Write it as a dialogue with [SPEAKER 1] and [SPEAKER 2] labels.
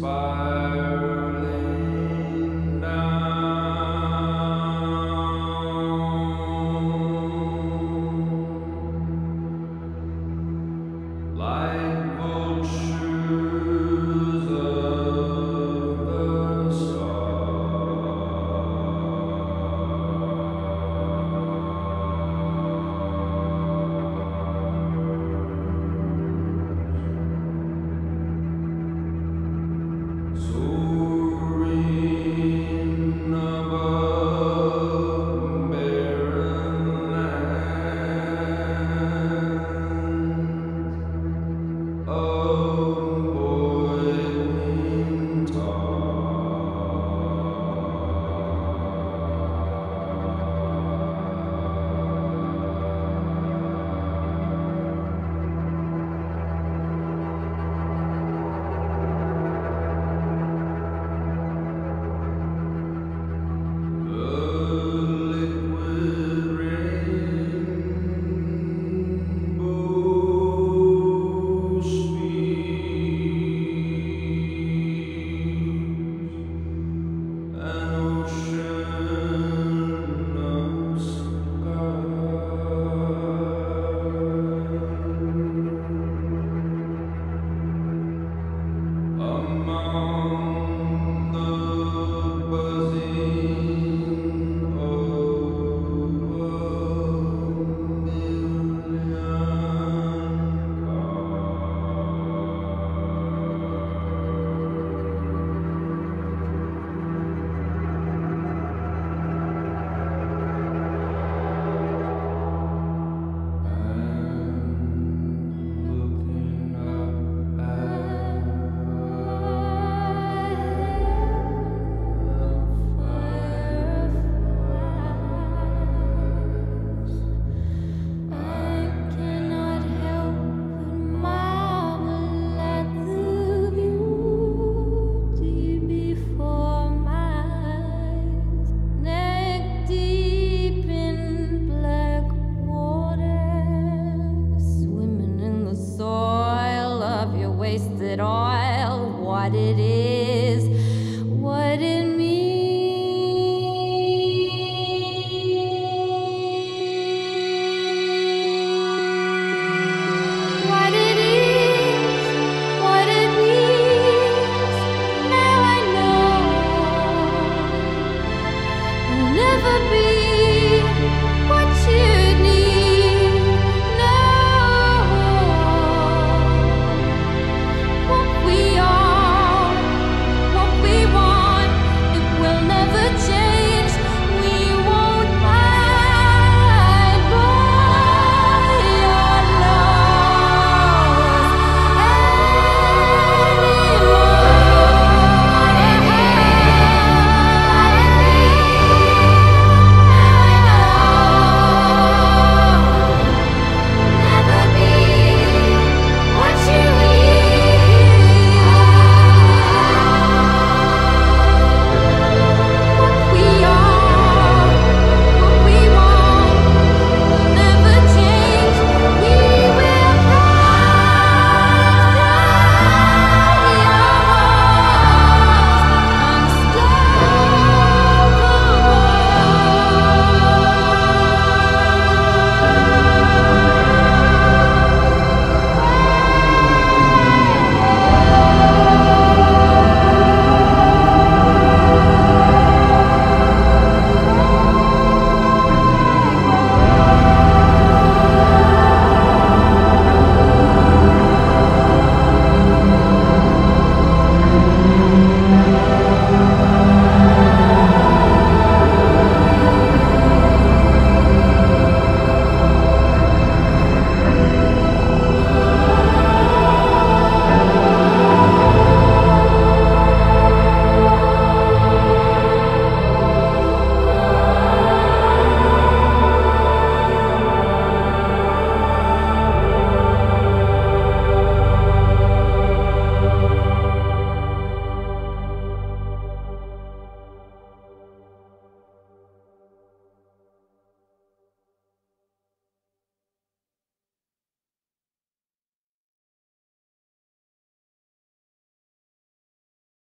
[SPEAKER 1] Bye. So
[SPEAKER 2] it is.